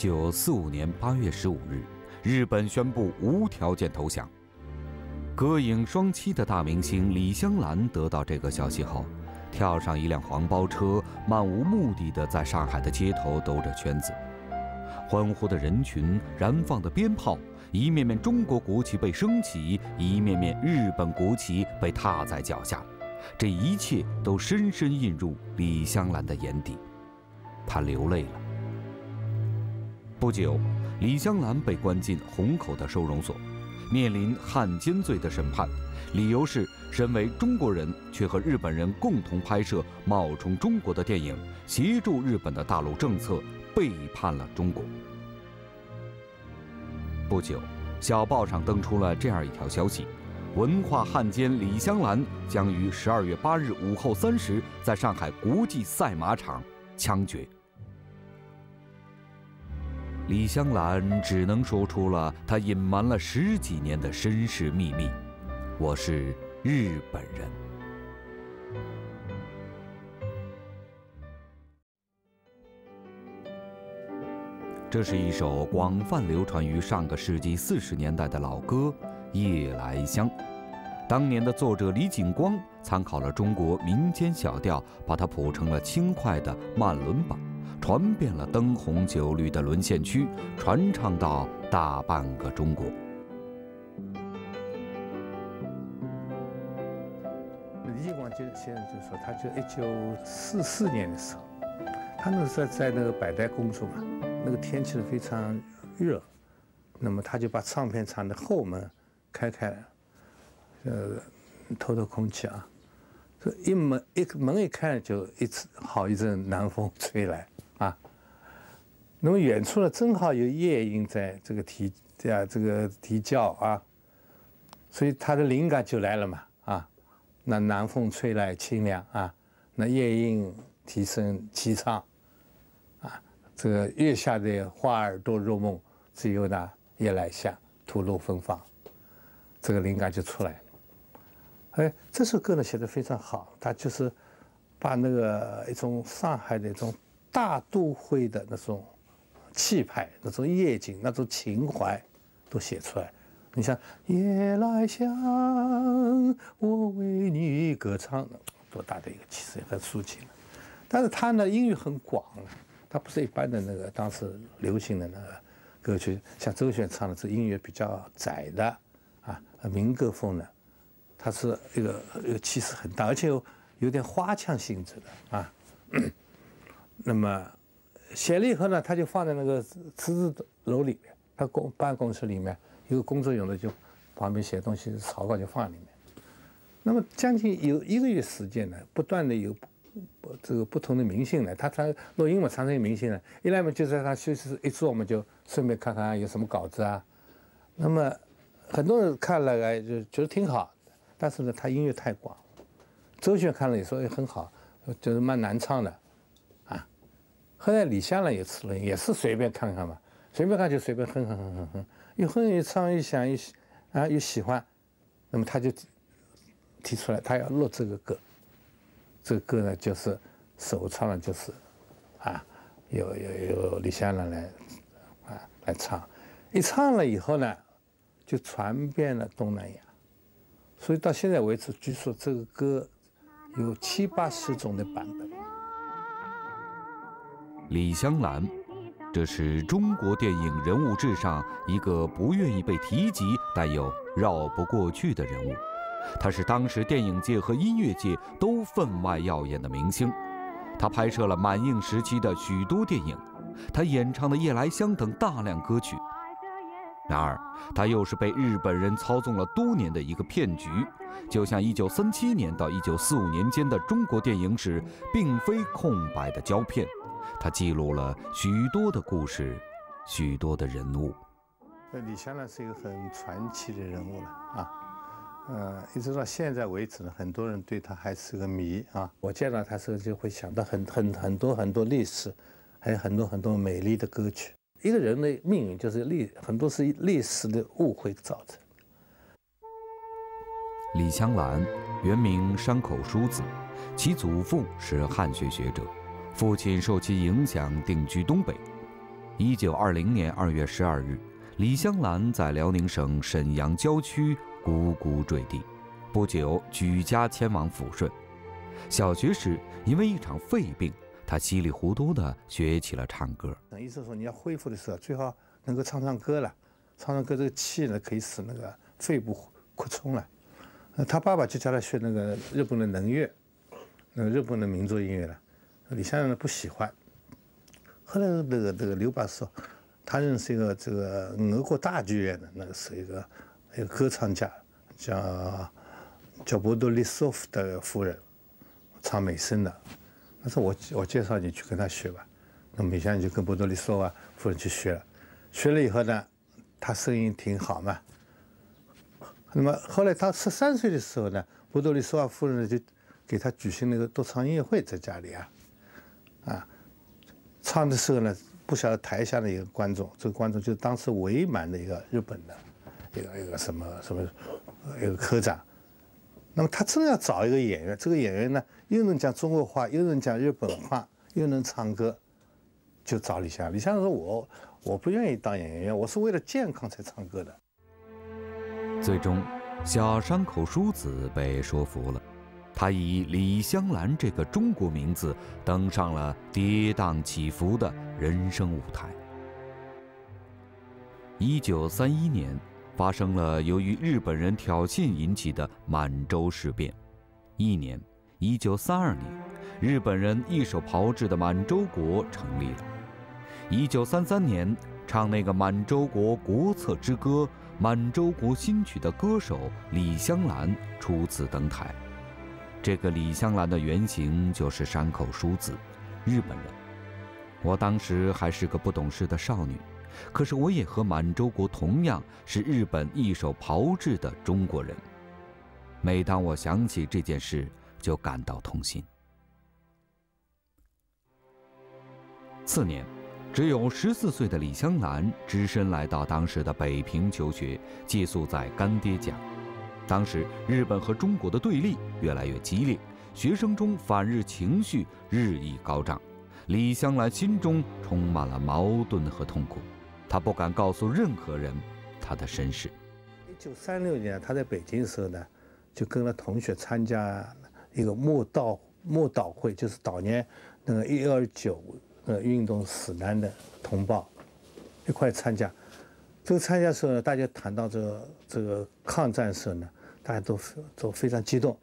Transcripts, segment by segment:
一九四五年八月十五日，日本宣布无条件投降。歌影双栖的大明星李香兰得到这个消息后，跳上一辆黄包车，漫无目的的在上海的街头兜着圈子。欢呼的人群，燃放的鞭炮，一面面中国国旗被升起，一面面日本国旗被踏在脚下，这一切都深深印入李香兰的眼底，她流泪了。不久，李香兰被关进虹口的收容所，面临汉奸罪的审判，理由是身为中国人却和日本人共同拍摄冒充中国的电影，协助日本的大陆政策，背叛了中国。不久，小报上登出了这样一条消息：文化汉奸李香兰将于十二月八日午后三时在上海国际赛马场枪决。李香兰只能说出了她隐瞒了十几年的身世秘密：“我是日本人。”这是一首广泛流传于上个世纪四十年代的老歌《夜来香》。当年的作者李景光参考了中国民间小调，把它谱成了轻快的慢轮版。传遍了灯红酒绿的沦陷区，传唱到大半个中国。李继光就现在就说，他就一九四四年的时候，他那时候在那个百代工作嘛，那个天气非常热，那么他就把唱片厂的后门开开了，呃，透透空气啊，这一门一门一开，就一次好一阵南风吹来。那么远处呢，正好有夜莺在这个啼，啊，这个啼叫啊，所以他的灵感就来了嘛，啊，那南风吹来清凉啊，那夜莺啼声凄怆，啊，这个月下的花儿多入梦，只有那夜来香吐露芬芳，这个灵感就出来了。哎，这首歌呢写的非常好，它就是把那个一种上海的一种。大都会的那种气派、那种夜景、那种情怀，都写出来。你像夜来香，我为你歌唱，多大的一个气势和抒情但是他呢，音域很广，他不是一般的那个当时流行的那个歌曲，像周璇唱的这音乐比较窄的啊，民歌风的，他是一个一个气势很大，而且有点花腔性质的啊。那么写了以后呢，他就放在那个辞字楼里面，他公办公室里面一个工作用的，就旁边写东西草稿就放里面。那么将近有一个月时间呢，不断的有这个不同的明星呢，他他录音嘛，常常有明星呢，一来嘛就在他休息室一坐，我们就顺便看看有什么稿子啊。那么很多人看了哎就觉得挺好，但是呢他音乐太广，周璇看了也说也很好，就是蛮难唱的。后来李香兰也吃了，也是随便看看嘛，随便看就随便哼哼哼哼哼，一哼一唱一想一喜啊又喜欢，那么他就提出来他要录这个歌，这个歌呢就是首唱了就是啊有有有李香兰来啊来唱，一唱了以后呢就传遍了东南亚，所以到现在为止，据说这个歌有七八十种的版本。李香兰，这是中国电影人物志上一个不愿意被提及但又绕不过去的人物。她是当时电影界和音乐界都分外耀眼的明星。她拍摄了满映时期的许多电影，她演唱的《夜来香》等大量歌曲。然而，她又是被日本人操纵了多年的一个骗局。就像1937年到1945年间的中国电影史，并非空白的胶片。他记录了许多的故事，许多的人物。那李香兰是一个很传奇的人物了啊，呃，一直到现在为止呢，很多人对他还是个谜啊。我见到他时候就会想到很很很多很多历史，还有很多很多美丽的歌曲。一个人的命运就是历很多是历史的误会造成。李香兰原名山口淑子，其祖父是汉学学者。父亲受其影响定居东北。一九二零年二月十二日，李香兰在辽宁省沈阳郊区咕咕坠地，不久举家迁往抚顺。小学时，因为一场肺病，他稀里糊涂地学起了唱歌。等医生说，你要恢复的时候，最好能够唱唱歌了，唱唱歌，这个气呢可以使那个肺部扩充了。那他爸爸就教他学那个日本的能乐，那个日本的民族音乐了。李香兰呢不喜欢。后来那个那个刘爸说，他认识一个这个俄国大剧院的那个是一个一个歌唱家，叫叫波多利索夫的夫人。唱美声的，他说我我介绍你去跟他学吧，那么米香就跟波多利索夫夫人去学了，学了以后呢，他声音挺好嘛。那么后来他十三岁的时候呢，波多利索夫夫人就给他举行了一个独唱音乐会，在家里啊，啊，唱的时候呢，不晓得台下的一个观众，这个观众就是当时伪满的一个日本的一个一个什么什么一个科长。那么他真要找一个演员，这个演员呢又能讲中国话，又能讲日本话，又能唱歌，就找李湘。李湘说：“我我不愿意当演员，我是为了健康才唱歌的。”最终，小山口淑子被说服了，他以李香兰这个中国名字登上了跌宕起伏的人生舞台。一九三一年。发生了由于日本人挑衅引起的满洲事变。一年，一九三二年，日本人一手炮制的满洲国成立了。一九三三年，唱那个满洲国国策之歌《满洲国新曲》的歌手李香兰初次登台。这个李香兰的原型就是山口淑子，日本人。我当时还是个不懂事的少女。可是我也和满洲国同样是日本一手炮制的中国人。每当我想起这件事，就感到痛心。次年，只有十四岁的李香兰只身来到当时的北平求学，寄宿在干爹家。当时日本和中国的对立越来越激烈，学生中反日情绪日益高涨，李香兰心中充满了矛盾和痛苦。他不敢告诉任何人他的身世。一九三六年，他在北京的时候呢，就跟了同学参加一个默祷默祷会，就是悼念那个一二九呃运动死难的同胞，一块参加。这个参加时候呢，大家谈到这个这个抗战时候呢，大家都都非常激动。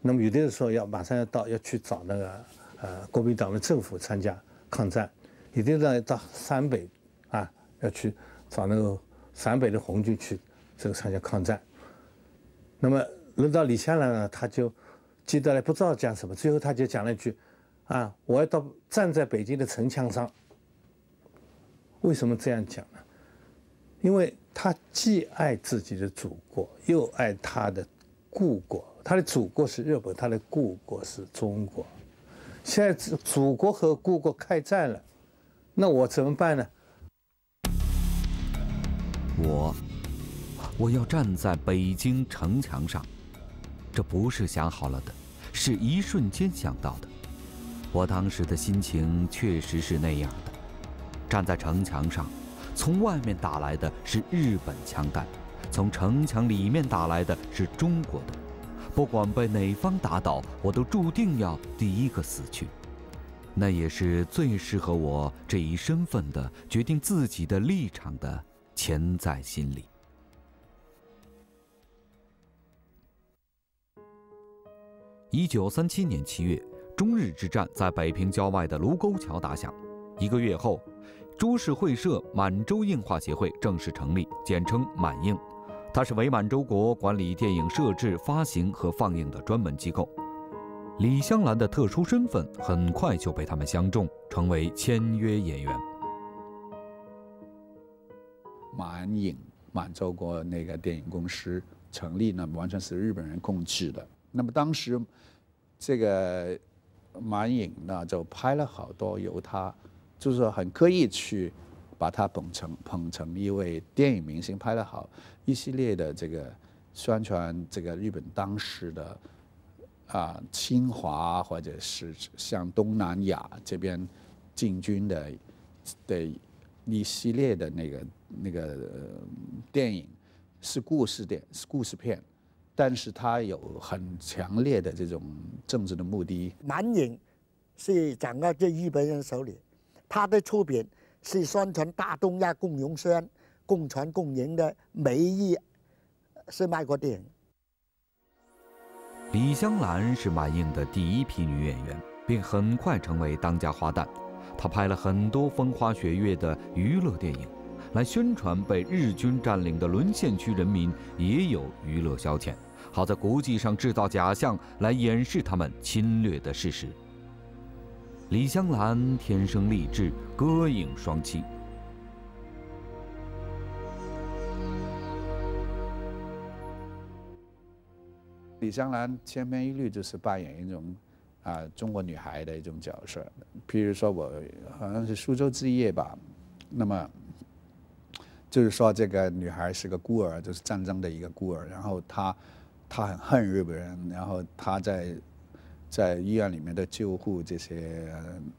那么有的人说要马上要到要去找那个呃国民党的政府参加抗战，有的人到陕北啊。要去找那个陕北的红军去这个参加抗战。那么轮到李香兰呢，他就记得了，不知道讲什么，最后他就讲了一句：“啊，我要到站在北京的城墙上。”为什么这样讲呢？因为他既爱自己的祖国，又爱他的故国。他的祖国是日本，他的故国是中国。现在祖国和故国开战了，那我怎么办呢？我，我要站在北京城墙上，这不是想好了的，是一瞬间想到的。我当时的心情确实是那样的。站在城墙上，从外面打来的是日本枪弹，从城墙里面打来的是中国的。不管被哪方打倒，我都注定要第一个死去。那也是最适合我这一身份的，决定自己的立场的。潜在心理。一九三七年七月，中日之战在北平郊外的卢沟桥打响。一个月后，株式会社满洲映画协会正式成立，简称满映。它是伪满洲国管理电影摄制、发行和放映的专门机构。李香兰的特殊身份很快就被他们相中，成为签约演员。满影满洲国那个电影公司成立呢，完全是日本人控制的。那么当时，这个满影呢就拍了好多由他，就是说很刻意去把他捧成捧成一位电影明星，拍了好一系列的这个宣传这个日本当时的啊侵华或者是向东南亚这边进军的的。一系列的那个那个电影是故事电是故事片，但是它有很强烈的这种政治的目的。满影是掌握在日本人手里，他的出品是宣传大东亚共荣圈、共传共赢的美意，是卖国电影。李香兰是满映的第一批女演员，并很快成为当家花旦。她拍了很多风花雪月的娱乐电影，来宣传被日军占领的沦陷区人民也有娱乐消遣，好在国际上制造假象来掩饰他们侵略的事实。李香兰天生丽质，歌影双栖。李香兰千篇一律就是扮演一种。啊，中国女孩的一种角色，譬如说我好像是苏州之夜吧，那么就是说这个女孩是个孤儿，就是战争的一个孤儿，然后她她很恨日本人，然后她在在医院里面的救护这些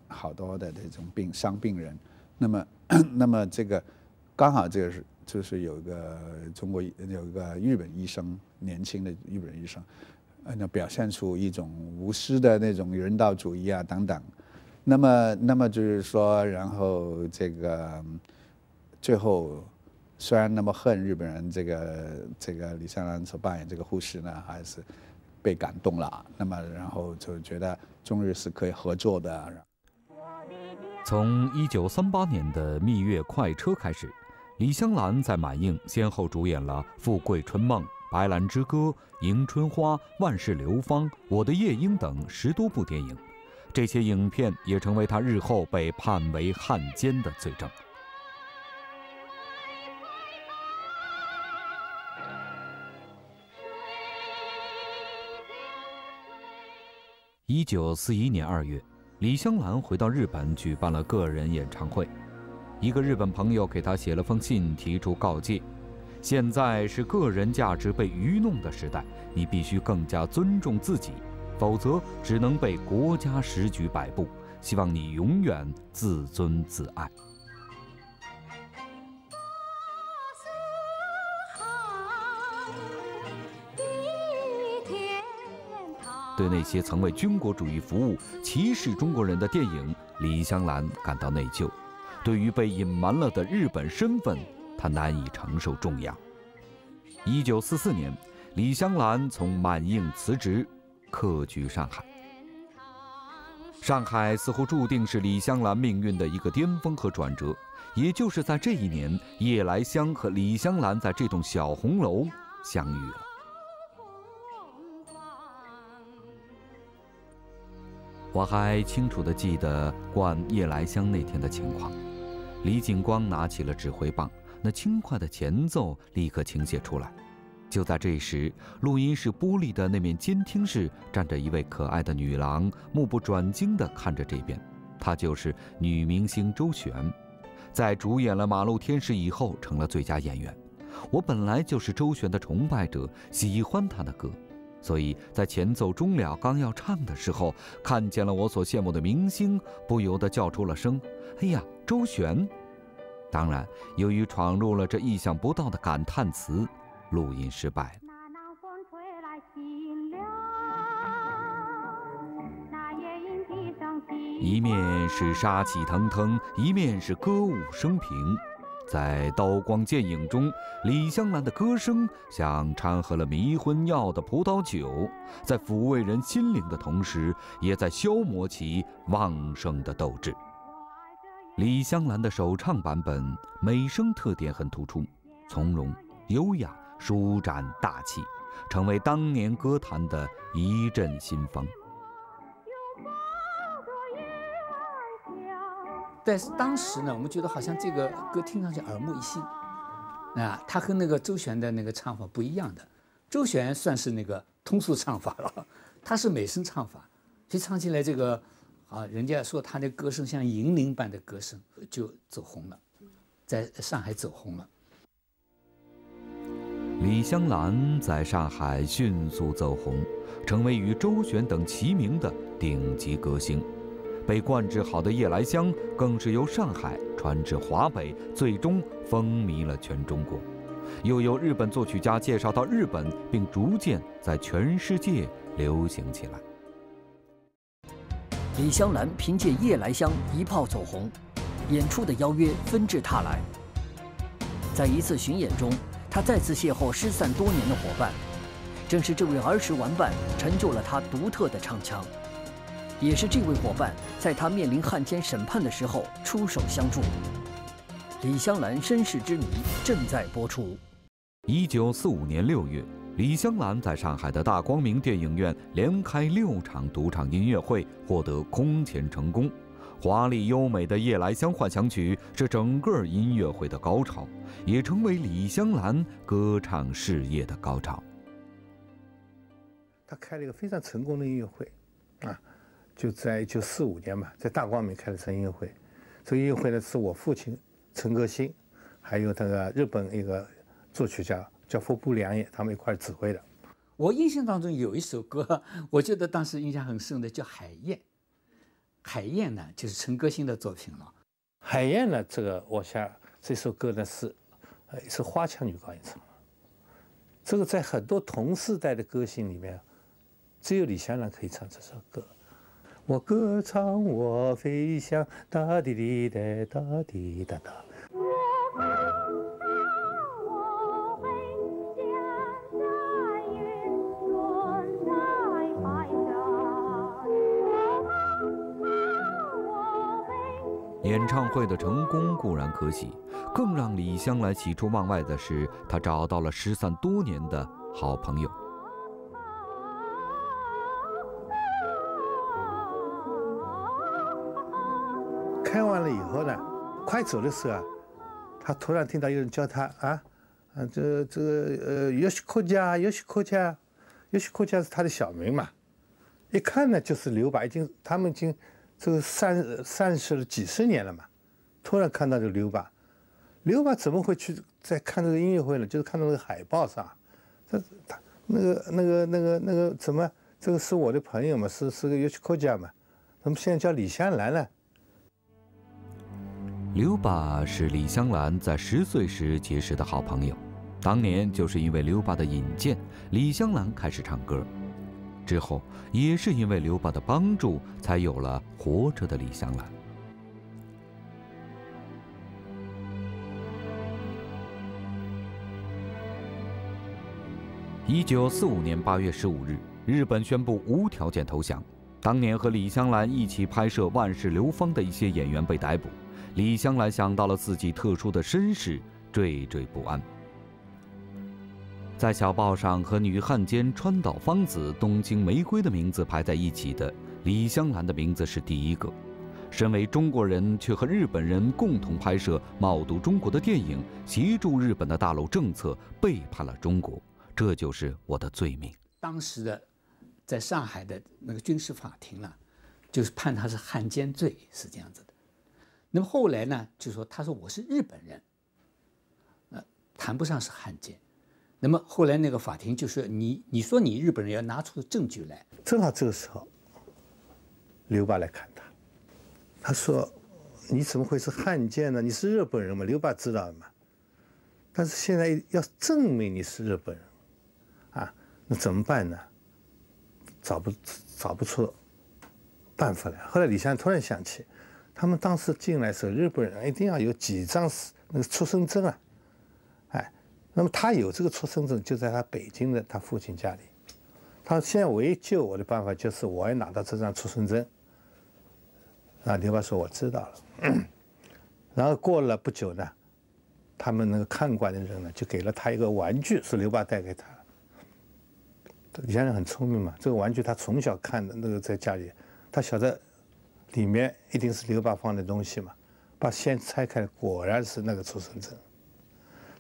好多的这种病伤病人，那么 那么这个刚好这个是就是有一个中国有一个日本医生，年轻的日本医生。那表现出一种无私的那种人道主义啊等等，那么那么就是说，然后这个最后虽然那么恨日本人，这个这个李香兰所扮演这个护士呢，还是被感动了。那么然后就觉得中日是可以合作的。从一九三八年的《蜜月快车》开始，李香兰在满映先后主演了《富贵春梦》。《白兰之歌》《迎春花》《万世流芳》《我的夜莺》等十多部电影，这些影片也成为他日后被判为汉奸的罪证。一九四一年二月，李香兰回到日本举办了个人演唱会，一个日本朋友给她写了封信，提出告诫。现在是个人价值被愚弄的时代，你必须更加尊重自己，否则只能被国家时局摆布。希望你永远自尊自爱。对那些曾为军国主义服务、歧视中国人的电影，李香兰感到内疚。对于被隐瞒了的日本身份。他难以承受重压。一九四四年，李香兰从满映辞职，客居上海。上海似乎注定是李香兰命运的一个巅峰和转折。也就是在这一年，叶来香和李香兰在这栋小红楼相遇了。我还清楚地记得灌夜来香那天的情况。李景光拿起了指挥棒。那轻快的前奏立刻倾泻出来。就在这时，录音室玻璃的那面监听室站着一位可爱的女郎，目不转睛地看着这边。她就是女明星周璇，在主演了《马路天使》以后，成了最佳演员。我本来就是周璇的崇拜者，喜欢她的歌，所以在前奏终了，刚要唱的时候，看见了我所羡慕的明星，不由得叫出了声：“哎呀，周璇！”当然，由于闯入了这意想不到的感叹词，录音失败。一面是杀气腾腾，一面是歌舞升平，在刀光剑影中，李香兰的歌声像掺和了迷魂药的葡萄酒，在抚慰人心灵的同时，也在消磨其旺盛的斗志。李香兰的首唱版本，美声特点很突出，从容、优雅、舒展、大气，成为当年歌坛的一阵新风。但是当时呢，我们觉得好像这个歌听上去耳目一新，啊，它和那个周璇的那个唱法不一样的。周璇算是那个通俗唱法了，他是美声唱法，其实唱起来这个。啊，人家说他的歌声像银铃般的歌声，就走红了，在上海走红了。李香兰在上海迅速走红，成为与周璇等齐名的顶级歌星。被灌制好的夜来香更是由上海传。至华北，最终风靡了全中国。又有日本作曲家介绍到日本，并逐渐在全世界流行起来。李香兰凭借《夜来香》一炮走红，演出的邀约纷至沓来。在一次巡演中，他再次邂逅失散多年的伙伴，正是这位儿时玩伴成就了他独特的唱腔，也是这位伙伴在他面临汉奸审判的时候出手相助。李香兰身世之谜正在播出。一九四五年六月。李香兰在上海的大光明电影院连开六场独唱音乐会，获得空前成功。华丽优美的《夜来香》幻想曲是整个音乐会的高潮，也成为李香兰歌唱事业的高潮。他开了一个非常成功的音乐会，啊，就在一九四五年嘛，在大光明开了场音乐会。这个音乐会呢，是我父亲陈歌辛，还有那个日本一个作曲家。叫佛部良也，他们一块指挥的。我印象当中有一首歌，我觉得当时印象很深的，叫《海燕》。海燕呢，就是陈歌辛的作品了。海燕呢，这个我想这首歌呢是，呃，是花腔女高音唱的。这个在很多同时代的歌星里面，只有李香兰可以唱这首歌。我歌唱，我飞翔，哒滴滴哒哒滴哒哒。演唱会的成功固然可喜，更让李香兰喜出望外的是，她找到了失散多年的好朋友。了以后呢，快走的时候啊，他突然听到有人叫他啊，啊，这这个呃，尤西科家，尤西科家，尤西科家是他的小名嘛，一看呢就是刘白，已经他们已经。这个散散失了几十年了嘛，突然看到这个刘爸，刘爸怎么会去在看这个音乐会呢？就是看到那个海报上，这他那个那个那个那个怎么？这个是我的朋友嘛，是是个乐曲科家嘛，怎么现在叫李香兰呢？刘爸是李香兰在十岁时结识的好朋友，当年就是因为刘爸的引荐，李香兰开始唱歌。之后，也是因为刘爸的帮助，才有了活着的李香兰。一九四五年八月十五日，日本宣布无条件投降。当年和李香兰一起拍摄《万事流芳》的一些演员被逮捕，李香兰想到了自己特殊的身世，惴惴不安。在小报上和女汉奸川岛芳子、东京玫瑰的名字排在一起的李香兰的名字是第一个。身为中国人，却和日本人共同拍摄冒渎中国的电影，协助日本的大陆政策，背叛了中国，这就是我的罪名。当时的在上海的那个军事法庭呢，就是判他是汉奸罪，是这样子。那么后来呢，就说他说我是日本人，呃，谈不上是汉奸。那么后来那个法庭就说你，你说你日本人要拿出证据来。正好这个时候，刘爸来看他，他说：“你怎么会是汉奸呢？你是日本人吗？”刘爸知道吗？但是现在要证明你是日本人，啊，那怎么办呢？找不找不出办法来。后来李湘突然想起，他们当时进来时候，日本人一定要有几张那个出生证啊。哎那么他有这个出生证，就在他北京的他父亲家里。他现在唯一救我的办法就是我要拿到这张出生证。啊，刘爸说我知道了。然后过了不久呢，他们那个看管的人呢，就给了他一个玩具，是刘爸带给他。李先生很聪明嘛，这个玩具他从小看的那个在家里，他晓得里面一定是刘爸放的东西嘛，把先拆开，果然是那个出生证。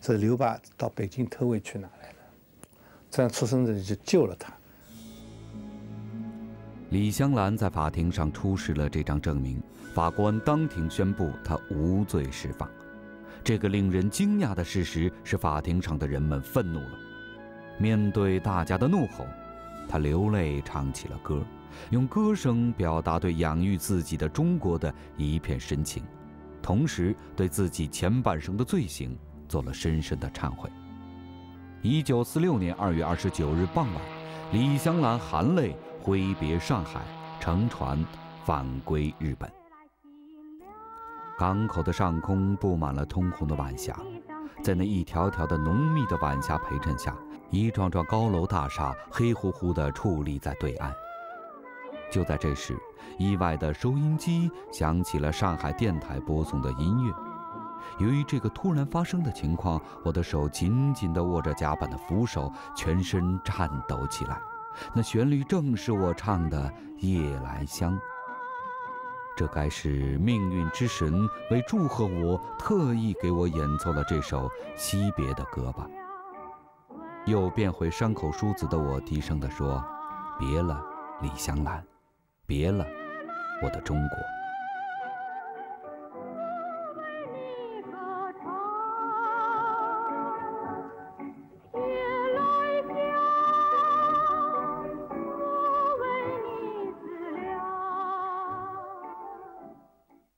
是刘爸到北京特委去拿来的，这样出生证就救了他。李香兰在法庭上出示了这张证明，法官当庭宣布她无罪释放。这个令人惊讶的事实使法庭上的人们愤怒了。面对大家的怒吼，他流泪唱起了歌，用歌声表达对养育自己的中国的一片深情。同时对自己前半生的罪行做了深深的忏悔。一九四六年二月二十九日傍晚，李香兰含泪挥别上海，乘船返归日本。港口的上空布满了通红的晚霞，在那一条条的浓密的晚霞陪衬下，一幢幢高楼大厦黑乎乎地矗立在对岸。就在这时，意外的收音机响起了上海电台播送的音乐。由于这个突然发生的情况，我的手紧紧地握着甲板的扶手，全身颤抖起来。那旋律正是我唱的《夜来香》。这该是命运之神为祝贺我，特意给我演奏了这首惜别的歌吧。又变回山口淑子的我，低声地说：“别了，李香兰。”别了，我的中国。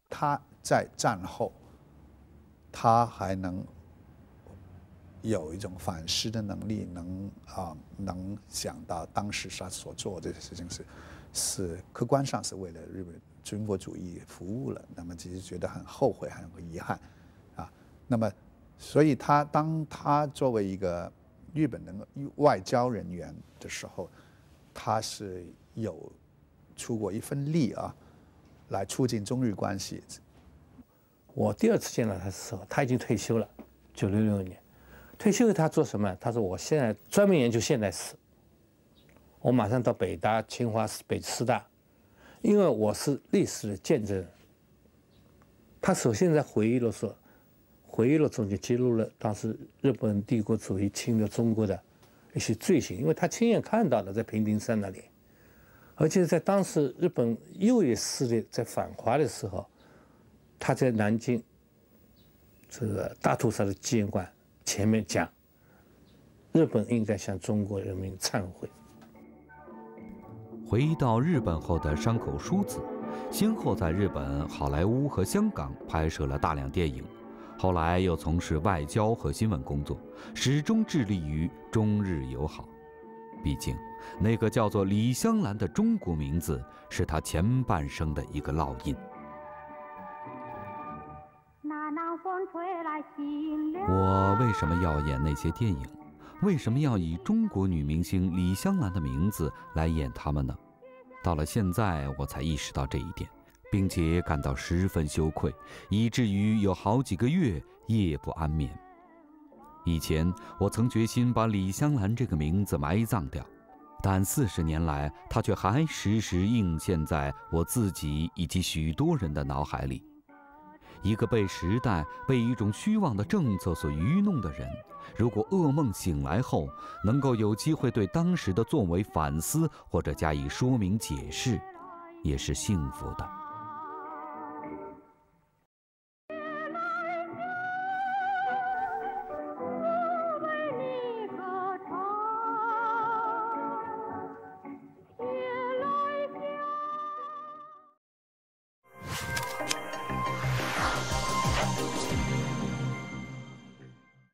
他在战后，他还能有一种反思的能力，能啊，能想到当时他所做的事情是。是客观上是为了日本军国主义服务了，那么其实觉得很后悔，很遗憾，啊，那么，所以他当他作为一个日本的外交人员的时候，他是有出过一份力啊，来促进中日关系。我第二次见到他的时候，他已经退休了，九六六年，退休他做什么？他说我现在专门研究现代史。我马上到北大、清华、北师大，因为我是历史的见证人。他首先在回忆录说，回忆录中就揭露了当时日本帝国主义侵略中国的一些罪行，因为他亲眼看到了在平顶山那里，而且在当时日本右翼势力在反华的时候，他在南京这个大屠杀的纪念馆前面讲，日本应该向中国人民忏悔。回到日本后的山口淑子，先后在日本、好莱坞和香港拍摄了大量电影，后来又从事外交和新闻工作，始终致力于中日友好。毕竟，那个叫做李香兰的中国名字，是她前半生的一个烙印。我为什么要演那些电影？为什么要以中国女明星李香兰的名字来演他们呢？到了现在，我才意识到这一点，并且感到十分羞愧，以至于有好几个月夜不安眠。以前我曾决心把李香兰这个名字埋葬掉，但四十年来，她却还时时映现在我自己以及许多人的脑海里。一个被时代、被一种虚妄的政策所愚弄的人，如果噩梦醒来后能够有机会对当时的作为反思或者加以说明解释，也是幸福的。